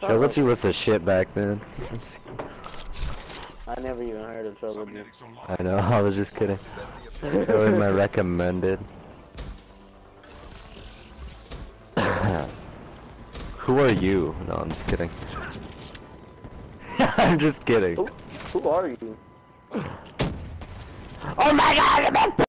So what's he was the shit back then. I never even heard of Trouble Dude. I know, I was just kidding. It was my recommended. Who are you? No, I'm just kidding. I'm just kidding. Who, who are you? Oh my god!